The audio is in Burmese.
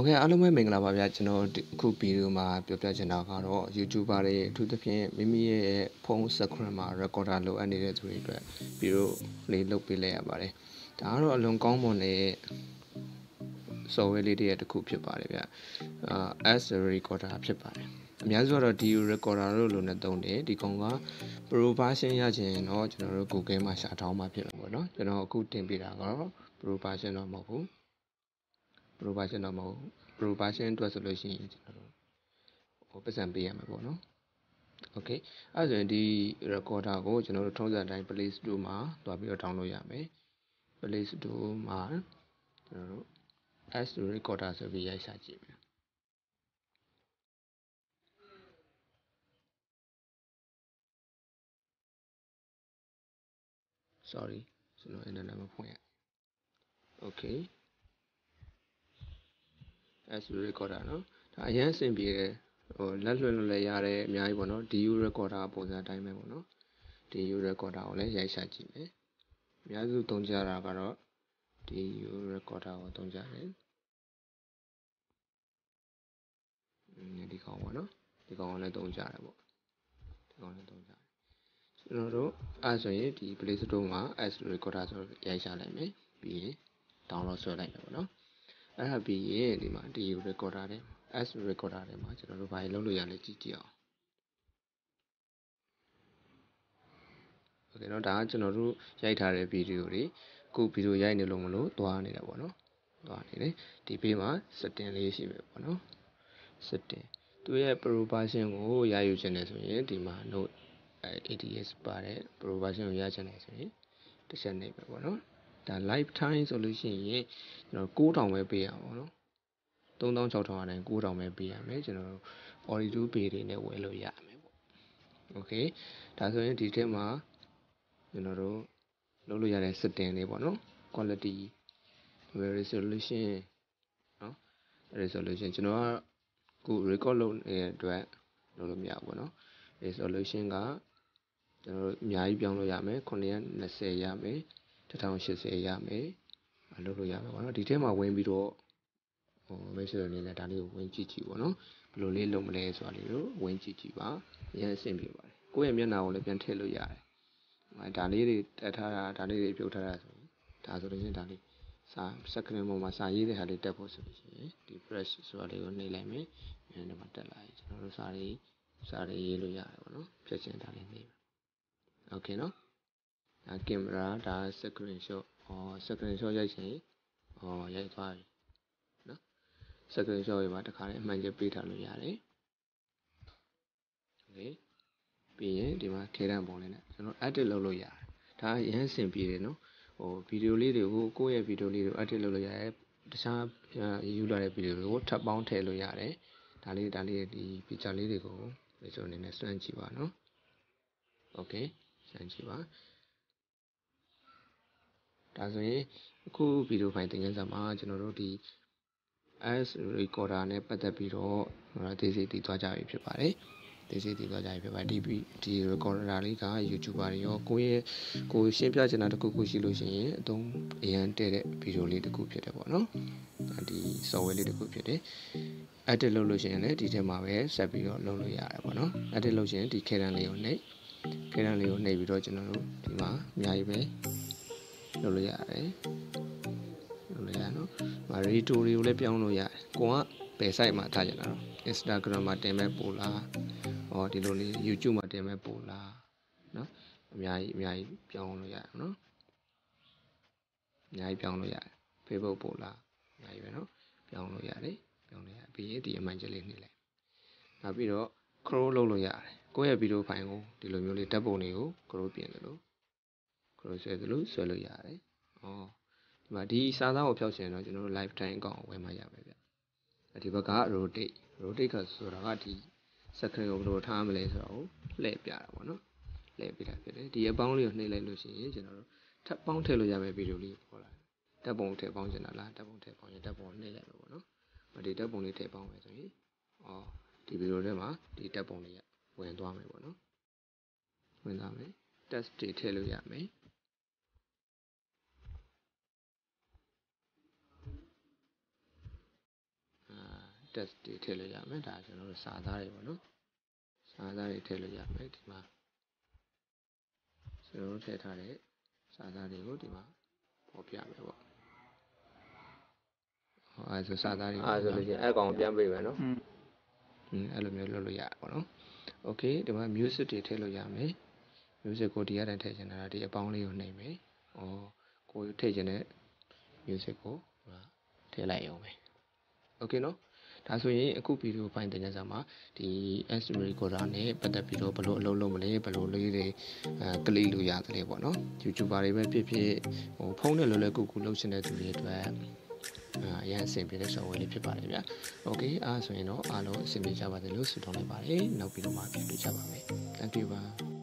ဟုတ်ကဲ့အားလုံးပဲမင်္ဂလာပါဗျာကျွန်တော်ဒီအခုဗီဒီယိုမှာပြောပြချင်တာကတော့ YouTuber တွေအထူးသဖြင့်မိမိရဲ့ဖုန်း screen မှာ recorder လိုအပ်နေတဲ့သူတွေအတွက်ဗီဒီယိုလေးလုပ်ပေးလိုက်ရပါတယ်ဒါကတော့အလွန်ကောင်းမွန်တဲ့ software လေးတွေရဲ့တစ်ခုဖြစ်ပါတယ်ဗျအာ as recorder ဖြစ်ပါတယ်အများစုကတော့ဒီ recorder လို့လို့နဲ့သုံးတယ်ဒီကောင်က pro version ရချင်တော့ကျွန်တော်တို့ Google မှာရှာထောင်းမှာဖြစ်မှာပေါ့နော်ကျွန်တော်အခုတင်ပြတာကတော့ pro version တော့မဟုတ်ဘူး pro version တော့မဟုတ် pro version အတွက်ဆိုလို့ရှိရင်ကျွန်တော်တို့ဟိုပတ်စံပေးရမှာပေါ့နော် okay အဲ့ဆိုရင်ဒီ recorder ကိုကျွန်တော်တို့ထုံးစံတိုင်း Play Store မှာတွားပြီးတော့ download ရမယ် Play Store မှာကျွန်တော်တို့ S recorder ဆိုပြီးရိုက်ရှာကြည့်မယ် sorry ကျွန်တော် internet မဖွင့်ရ okay S recorder เนาะဒါအရင်အဆင်ပြေတယ်ဟိုလက်လွှင့်လို့လည်းရတယ်အများကြီးပေါ့နော် DU recorder ပုံစံအတိုင်းပဲပေါ့နော် DU recorder ကိုလည်းရိုက်ရှာကြည့်မယ်အများစုသုံးကြတာကတော့ DU recorder ကိုသုံးကြတယ်ဒီကောင်ပေါ့နော်ဒီကောင်ကိုလည်းသုံးကြတယ်ပေါ့ဒီကောင်လည်းသုံးကြတယ်ကျွန်တော်တို့အဲဆိုရင်ဒီ Play Store မှာ S recorder ဆိုရိုက်ရှာလိုက်မယ်ပြီးရင် download ဆွဲလိုက်မယ်ပေါ့နော် အဲ့ဒါပြီးရင်ဒီမှာ DU recorder တဲ့ S recorder ထဲမှာကျွန်တော်တို့ဘာတွေလုပ်လို့ရလဲကြည့်ကြည့်အောင်โอเคเนาะဒါကကျွန်တော်တို့ရိုက်ထားတဲ့ဗီဒီယိုတွေခုဗီဒီယိုရိုက်နေလို့မလို့သွားနေတာပေါ့နော်သွားနေတယ်ဒီဘေးမှာ setting လေးရှိမယ်ပေါ့နော် setting သူရဲ့ pro version ကိုရယူခြင်းတယ်ဆိုရင်ဒီမှာ note ATS ပါတဲ့ pro version ကိုရချင်တယ်ဆိုရင်တစ်ချက်နေပဲပေါ့နော် ဒါ lifetime ဆိုလို့ရှိရင်ကျွန်တော်9000ပဲပေးရအောင်နော်3600အတိုင်း9000ပဲပေးရမယ်ကျွန်တော် Audio Pay တွေနဲ့ဝယ်လို့ရမယ်ပေါ့ Okay ဒါဆိုရင်ဒီထက်မှာကျွန်တော်တို့လုပ်လို့ရတဲ့ setting လေးပေါ့နော် quality resolution နော် resolution ကျွန်တော်ကခု record လုပ်နေတဲ့အတွက်လုပ်လို့မရဘူးပေါ့နော် resolution ကကျွန်တော်တို့အများကြီးပြောင်းလို့ရမယ်920ရမယ် 1080ရမယ်အလုပ်လို့ရမှာပေါ့နော်ဒီထဲမှာဝင်ပြီးတော့ဟိုမိတ်ဆွေတို့အနေနဲ့ဒါလေးကိုဝင်ကြည့်ကြည့်ပေါ့နော်ဘယ်လိုလေးလုပ်မလဲဆိုတာလေးကိုဝင်ကြည့်ကြည့်ပါအရင်အဆင်ပြေပါတယ်ကိုယ့်ရဲ့မျက်နှာကိုလည်းပြန်ထည့်လို့ရတယ်ဒါလေးတွေတက်ထားတာဒါလေးတွေပြုတ်ထားတာဆိုရင်ဒါဆိုလို့ရှိရင်ဒါလေးစာစက္ကန့်ပေါ်မှာစာရေးတဲ့ဟာလေးတက်ဖို့ဆိုလို့ရှိရင်ဒီ brush ဆိုတာလေးကိုနှိပ်လိုက်မယ်အဲဒီမှာတက်လာရင်ကျွန်တော်တို့စာလေးစာလေးရေးလို့ရတယ်ပေါ့နော်ဖြည့်ချင်တာလေးနှိပ်ပါ okay နော် ကင်မရာဒါ screen shot ဟော screen shot ရိုက်ချင်ဟောရိုက်သွားပြီเนาะ screen shot တွေမှာတခါလေးအမှန်ချက်ပေးထားလို့ရတယ်โอเคပြီးရင်ဒီမှာခေတ္တပုံလေးနဲ့ကျွန်တော် edit လုပ်လို့ရတယ်ဒါရမ်းစင်ပြေတယ်เนาะဟိုဗီဒီယိုလေးတွေကိုကိုယ့်ရဲ့ဗီဒီယိုလေးတွေကို edit လုပ်လို့ရတယ်တခြားယူလာတဲ့ဗီဒီယိုတွေကိုထပ်ပေါင်းထည့်လို့ရတယ်ဒါလေးဒါလေးဒီ picture လေးတွေကိုဒီဆိုအနေနဲ့စွန့်ကြည့်ပါเนาะโอเคစမ်းကြည့်ပါ ဒါဆိုရင်အခုဗီဒီယိုဖိုင်သင်ခန်းစာမှာကျွန်တော်တို့ဒီ as recorder နဲ့ပတ်သက်ပြီးတော့ဒေစီတည်သွားကြပြီဖြစ်ပါတယ်ဒေစီတည်သွားကြပြီဖြစ်ပါတယ်ဒီဒီ recorder လေးက YouTuber တွေရောကိုယ့်ရဲ့ကိုရှင်းပြချင်တာတခုခုရှိလို့ရှိရင်အသုံးအရန်တဲ့တဲ့ဗီဒီယိုလေးတခုဖြစ်တယ်ပေါ့နော်ဒီ software လေးတခုဖြစ်တယ် edit လုပ်လို့ရှိရင်လည်းဒီထဲမှာပဲဆက်ပြီးတော့လုပ်လို့ရတယ်ပေါ့နော် edit လုပ်ရှင်ဒီခေတ္တလေးကိုနှိပ်ခေတ္တလေးကိုနှိပ်ပြီးတော့ကျွန်တော်တို့ဒီမှာအများကြီးပဲ လုပ်လို့ရတယ်လုပ်လို့ရနော်။မာရီတိုတွေကိုလည်းပြောင်းလို့ရတယ်။ကိုကဘယ် site မှာထားကြတာတော့ Instagram မှာတင်မဲ့ပို့လား။ဟောဒီလိုလေး YouTube မှာတင်မဲ့ပို့လား။နော်။အများကြီးအများကြီးပြောင်းလို့ရတယ်နော်။အများကြီးပြောင်းလို့ရတယ်။ Facebook ပို့လား။အများကြီးပဲနော်။ပြောင်းလို့ရတယ်။ပြောင်းလို့ရပြီးရင်ဒီအမှန်ချက်လေးနှိပ်လိုက်။နောက်ပြီးတော့ scroll လုပ်လို့ရတယ်။ကိုယ့်ရဲ့ဗီဒီယိုဖိုင်ကိုဒီလိုမျိုးလေးဓာတ်ပုံတွေကို scroll ပြင်တယ် လို့ scroll ဆွဲတယ်လို့ဆွဲလို့ရတယ်။အော်ဒီမှာဒီစာသားကိုဖျောက်ချင်တော့ကျွန်တော်တို့ lifetime အကောင့်ကိုဝယ်မှရမယ်ဗျ။ဒီဘက်က rotate rotate ကဆိုတာကဒီ screen ကိုဘယ်လိုထားမလဲဆိုတော့လှည့်ပြတာပေါ့နော်။လှည့်ပြတာဖြစ်တယ်။ဒီအပေါင်းလေးကိုနှိပ်လိုက်လို့ရှိရင်ကျွန်တော်တို့ထပ်ပေါင်းထည့်လို့ရမယ့်ဗီဒီယိုလေးကိုပေါ်လာတယ်။တပ်ပုံထည့်ပေါင်းချင်တာလားတပ်ပုံထည့်ပေါင်းရင်တပ်ပုံနှိပ်လိုက်လို့ပေါ့နော်။ဒီတပ်ပုံလေးထည့်ပေါင်းမယ်ဆိုရင်အော်ဒီဗီဒီယိုထဲမှာဒီတပ်ပုံလေးကဝင်သွားမယ်ပေါ့နော်။ဝင်သွားမယ် test တွေထည့်လို့ရမယ်။ text တွေထည့်လို့ရမယ်ဒါကျွန်တော်တို့စာသားတွေပေါ့နော်စာသားတွေထည့်လို့ရမယ်ဒီမှာကျွန်တော်တို့ထည့်ထားတဲ့စာသားတွေကိုဒီမှာပေါ်ပြမယ်ပေါ့ဟောအဲဆိုစာသားတွေအဲဆိုလို့ရှိရင်အဲ့ကောင်ပြန်ပေးမယ်နော် อืม อืมအဲ့လိုမျိုးလုပ်လို့ရပါတော့။ Okay ဒီမှာ music တွေထည့်လို့ရမယ်။ music ကိုဒီရတဲ့ထည့်ချင်တာဒီအပေါင်းလေးကိုနှိပ်မယ်။ဩကိုထည့်ချင်တဲ့ music ကိုဒီမှာထည့်လိုက်အောင်ပဲ။ Okay နော်။ ဒါဆိုရင်အခုဗီဒီယိုဖိုင်တင်တဲ့စာမှာဒီ S recorder နဲ့ပတ်သက်ပြီးတော့ဘယ်လိုအလုပ်လုပ်မလဲဘယ်လိုလေးတွေအဲကလေးလို့ရတယ်ပေါ့နော်။ YouTuber တွေပဲဖြစ်ဖြစ်ဟိုဖုန်းနဲ့လွယ်လွယ်ကူကူလုပ်ချင်တဲ့သူတွေအတွက်အာအရင်အဆင်ပြေတဲ့ software လေးဖြစ်ပါတယ်ဗျာ။ Okay အားဆိုရင်တော့အားလုံးအဆင်ပြေကြပါစေလို့ဆုတောင်းလိုက်ပါတယ်။နောက်ပြီးတော့မှပြန်တွေ့ကြပါမယ်။ Thank you ပါ။